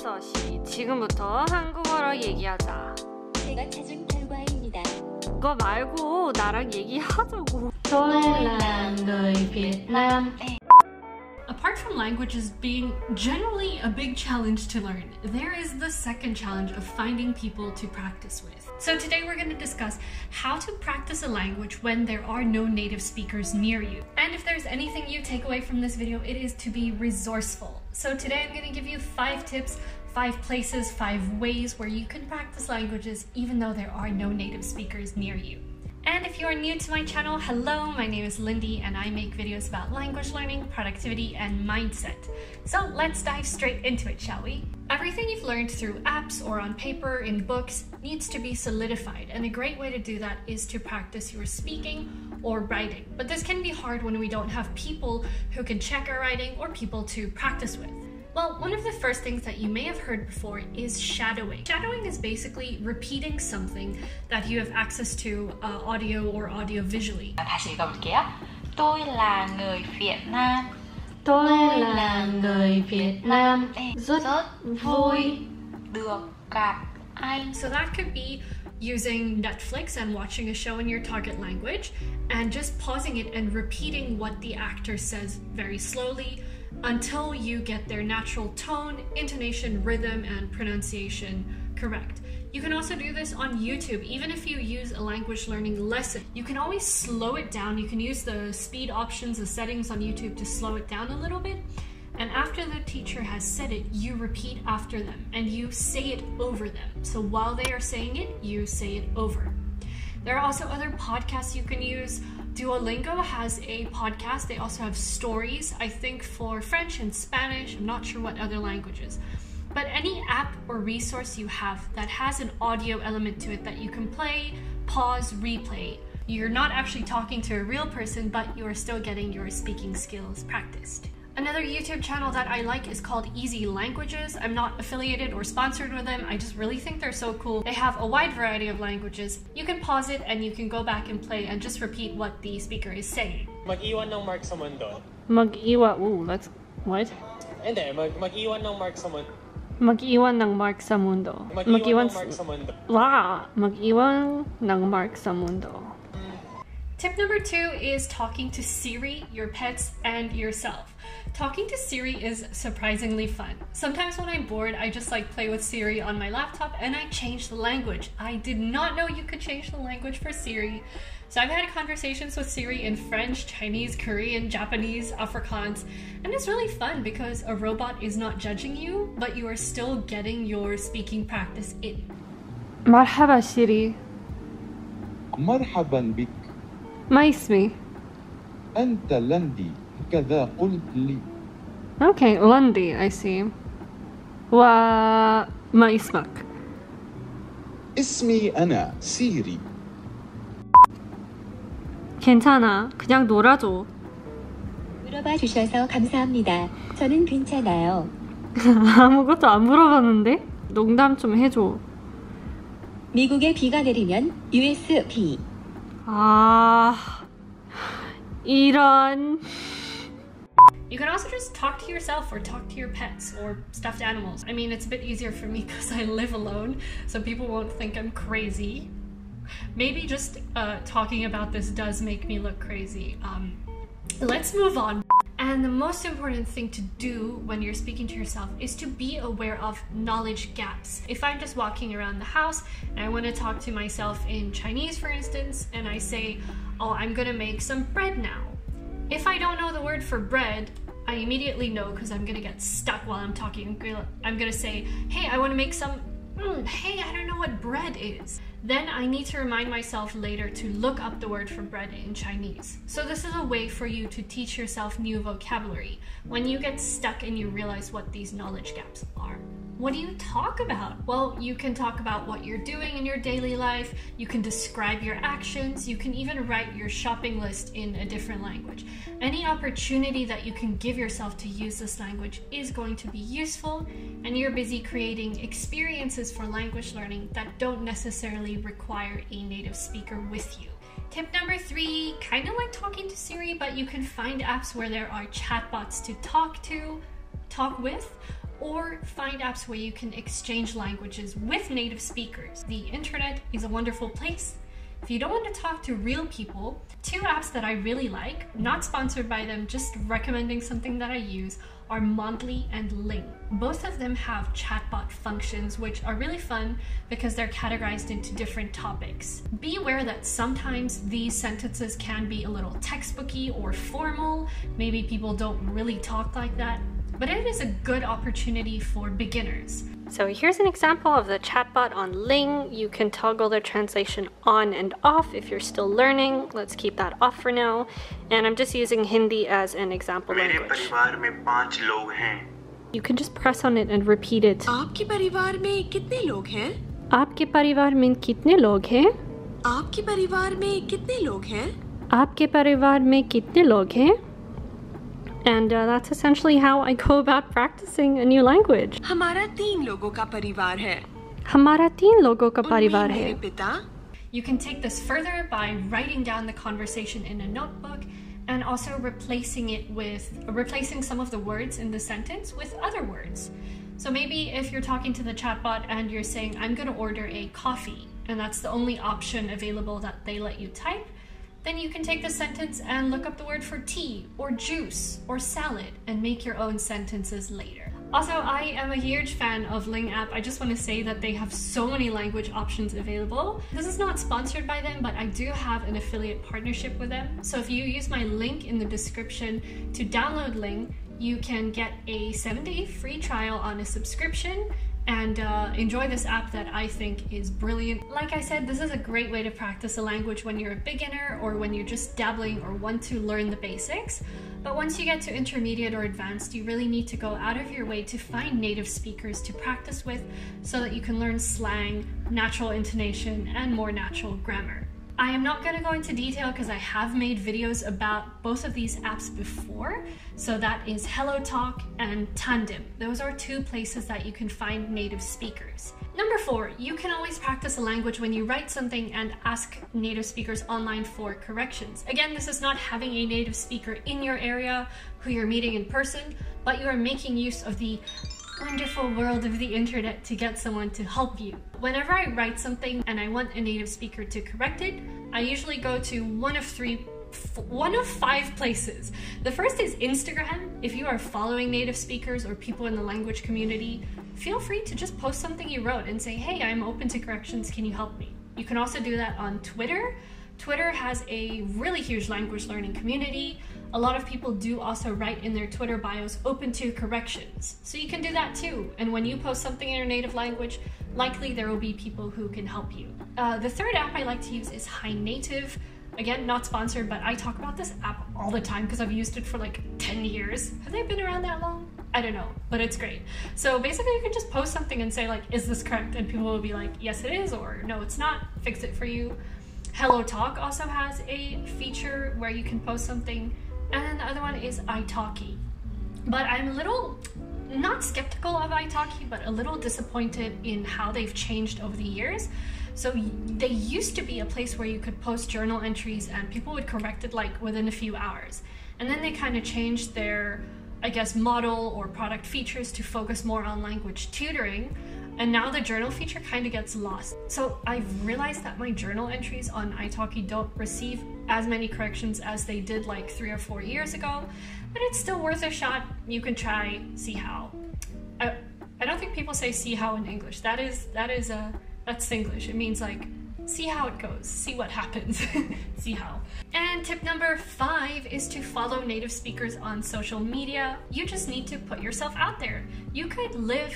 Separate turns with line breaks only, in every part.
알았어, 시. 지금부터 한국어로 얘기하자.
제가 찾은 결과입니다.
그거 말고 나랑 얘기하자고.
Tôi là người Việt Nam.
Apart from languages being generally a big challenge to learn, there is the second challenge of finding people to practice with. So today we're going to discuss how to practice a language when there are no native speakers near you. And if there's anything you take away from this video, it is to be resourceful. So today I'm going to give you five tips, five places, five ways where you can practice languages even though there are no native speakers near you. And if you are new to my channel, hello, my name is Lindie and I make videos about language learning, productivity, and mindset. So let's dive straight into it, shall we? Everything you've learned through apps or on paper in books needs to be solidified, and a great way to do that is to practice your speaking or writing. But this can be hard when we don't have people who can check our writing or people to practice with. Well, one of the first things that you may have heard before is shadowing. Shadowing is basically repeating something that you have access to uh, audio or audio visually.
Tôi là người Việt Nam.
Tôi, là người Việt Nam. Rất, rất vui
được gặp anh.
So that could be using Netflix and watching a show in your target language and just pausing it and repeating what the actor says very slowly until you get their natural tone, intonation, rhythm, and pronunciation correct. You can also do this on YouTube. Even if you use a language learning lesson, you can always slow it down. You can use the speed options, the settings on YouTube to slow it down a little bit. And after the teacher has said it, you repeat after them and you say it over them. So while they are saying it, you say it over. There are also other podcasts you can use. Duolingo has a podcast. They also have stories, I think, for French and Spanish. I'm not sure what other languages. But any app or resource you have that has an audio element to it that you can play, pause, replay, you're not actually talking to a real person, but you are still getting your speaking skills practiced. Another YouTube channel that I like is called Easy Languages. I'm not affiliated or sponsored with them. I just really think they're so cool. They have a wide variety of languages. You can pause it and you can go back and play and just repeat what the speaker is saying.
Mag-iwan ng mark sa mundo.
mag-iwa. Ooh, that's what?
Hindi, mag mag-iwan ng mark sa mundo.
Mag-iwan ng mark sa mundo.
Mag-iwan ng mark sa mundo.
Wow! Mag-iwan ng mark sa mundo.
Tip number two is talking to Siri, your pets, and yourself. Talking to Siri is surprisingly fun. Sometimes when I'm bored, I just like play with Siri on my laptop and I change the language. I did not know you could change the language for Siri. So I've had conversations with Siri in French, Chinese, Korean, Japanese, Afrikaans, and it's really fun because a robot is not judging you, but you are still getting your speaking practice in.
مرحبا شيري.
مرحبا بك
ما اسمي.
أنت لندي كذا قلت لي
Okay, لندي, I see. وما اسمك؟
اسمي أنا سيري
괜찮아. 그냥 놀아줘.
물어봐 주셔서 감사합니다. 저는 괜찮아요.
아무것도 안 물어봤는데? 농담 좀 해줘.
미국에 비가 내리면 USB.
아, 이런.
You can also just talk to yourself or talk to your pets or stuffed animals. I mean, it's a bit easier for me because I live alone, so people won't think I'm crazy. Maybe just uh, talking about this does make me look crazy. Um, let's move on. And the most important thing to do when you're speaking to yourself is to be aware of knowledge gaps. If I'm just walking around the house and I want to talk to myself in Chinese, for instance, and I say, Oh, I'm gonna make some bread now. If I don't know the word for bread, I immediately know because I'm gonna get stuck while I'm talking. I'm gonna, say, Hey, I want to make some. Mm, hey, I don't know what bread is. Then I need to remind myself later to look up the word for bread in Chinese. So, this is a way for you to teach yourself new vocabulary when you get stuck and you realize what these knowledge gaps are. What do you talk about? Well, you can talk about what you're doing in your daily life, you can describe your actions, you can even write your shopping list in a different language. Any opportunity that you can give yourself to use this language is going to be useful, and you're busy creating experiences for language learning that don't necessarily require a native speaker with you. Tip number three kind of like talking to Siri, but you can find apps where there are chatbots to talk to, talk with, or find apps where you can exchange languages with native speakers. The internet is a wonderful place. If you don't want to talk to real people, two apps that I really like, not sponsored by them, just recommending something that I use, are Mondly and Ling. Both of them have chatbot functions, which are really fun because they're categorized into different topics. Be aware that sometimes these sentences can be a little textbooky or formal. Maybe people don't really talk like that, but it is a good opportunity for beginners.
So here's an example of the chatbot on Ling. You can toggle the translation on and off if you're still learning. Let's keep that off for now. And I'm just using Hindi as an example
मेरे
language.
परिवार में पाँच लोग हैं
You can just press on it and repeat it.
आपके परिवार में कितने लोग हैं
आपके परिवार में कितने लोग हैं?
आपके परिवार में कितने लोग हैं
आपके परिवार में कितने लोग हैं? And uh, that's essentially how I go about practicing a new language.
हमारा तीन लोगों का परिवार है
हमारा तीन लोगों का
उनमें
परिवार
मेरे
है
पिता
You can take this further by writing down the conversation in a notebook and also replacing it with replacing some of the words in the sentence with other words. So maybe if you're talking to the chatbot and you're saying I'm going to order a coffee and that's the only option available that they let you type, then you can take the sentence and look up the word for tea or juice or salad and make your own sentences later. Also, I am a huge fan of Ling app. I just want to say that they have so many language options available. This is not sponsored by them, but I do have an affiliate partnership with them. So if you use my link in the description to download Ling, you can get a seven day free trial on a subscription and uh, enjoy this app that I think is brilliant. Like I said, this is a great way to practice a language when you're a beginner or when you're just dabbling or want to learn the basics. But once you get to intermediate or advanced, you really need to go out of your way to find native speakers to practice with so that you can learn slang, natural intonation, and more natural grammar. I am not going to go into detail because I have made videos about both of these apps before. So that is HelloTalk and Tandem. Those are two places that you can find native speakers. Number four, you can always practice a language when you write something and ask native speakers online for corrections. Again, this is not having a native speaker in your area who you're meeting in person, but you are making use of the wonderful world of the internet to get someone to help you. Whenever I write something and I want a native speaker to correct it, I usually go to one of three one of five places. The first is Instagram. If you are following native speakers or people in the language community, feel free to just post something you wrote and say, "Hey, I'm open to corrections. Can you help me?" You can also do that on Twitter. Twitter has a really huge language learning community. A lot of people do also write in their Twitter bios open to corrections. So you can do that too. And when you post something in your native language, likely there will be people who can help you. Uh, the third app I like to use is HiNative. Again, not sponsored, but I talk about this app all the time because I've used it for like 10 years. Have they been around that long? I don't know, but it's great. So basically, you can just post something and say, like, is this correct? And people will be like, yes, it is, or no, it's not. Fix it for you. HelloTalk also has a feature where you can post something, and then the other one is italki. But I'm a little not skeptical of italki, but a little disappointed in how they've changed over the years. So they used to be a place where you could post journal entries and people would correct it like within a few hours. And then they kind of changed their, I guess, model or product features to focus more on language tutoring. And now the journal feature kind of gets lost. So I've realized that my journal entries on italki don't receive as many corrections as they did like three or four years ago, but it's still worth a shot. You can try, see how. I, I don't think people say see how in English. That is that is a that's Singlish. It means like see how it goes, see what happens, see how. And tip number five is to follow native speakers on social media. You just need to put yourself out there. You could live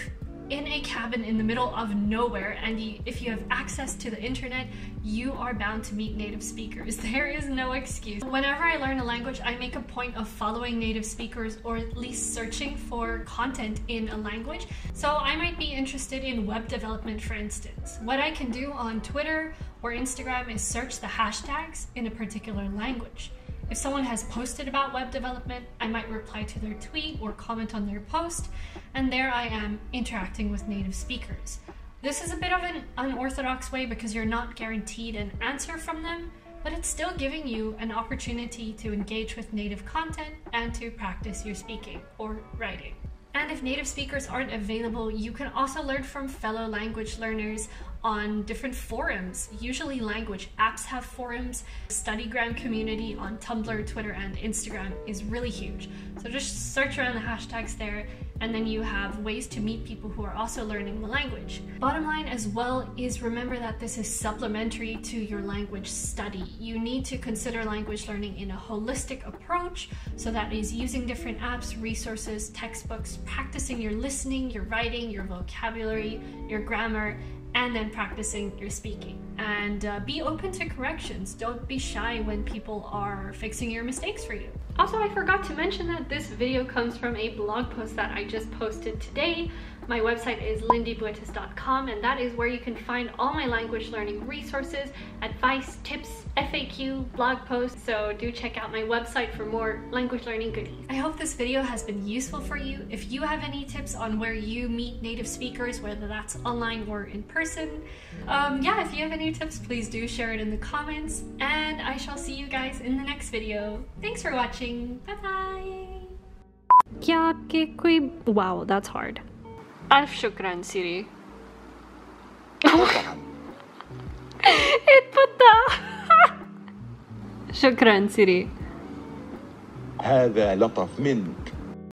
in a cabin in the middle of nowhere, and if you have access to the internet, you are bound to meet native speakers. There is no excuse. Whenever I learn a language, I make a point of following native speakers or at least searching for content in a language. So I might be interested in web development, for instance. What I can do on Twitter or Instagram is search the hashtags in a particular language. If someone has posted about web development, I might reply to their tweet or comment on their post, and there I am interacting with native speakers. This is a bit of an unorthodox way because you're not guaranteed an answer from them, but it's still giving you an opportunity to engage with native content and to practice your speaking or writing. And if native speakers aren't available, you can also learn from fellow language learners on different forums. Usually, language apps have forums. StudyGram community on Tumblr, Twitter, and Instagram is really huge. So just search around the hashtags there, and then you have ways to meet people who are also learning the language. Bottom line as well is remember that this is supplementary to your language study. You need to consider language learning in a holistic approach. So that is using different apps, resources, textbooks, practicing your listening, your writing, your vocabulary, your grammar, and then practicing your speaking. And uh, be open to corrections. Don't be shy when people are fixing your mistakes for you. Also, I forgot to mention that this video comes from a blog post that I just posted today. My website is lindiebotes.com and that is where you can find all my language learning resources, advice, tips, FAQ, blog posts. So do check out my website for more language learning goodies. I hope this video has been useful for you. If you have any tips on where you meet native speakers, whether that's online or in person, um, yeah, if you have any tips, please do share it in the comments. And I shall see you guys in the next video. Thanks for watching Bye bye. क्या आपके कोई wow that's hard ألف شكرا سيري اتبطأ
شكرا سيري
هذا لطف من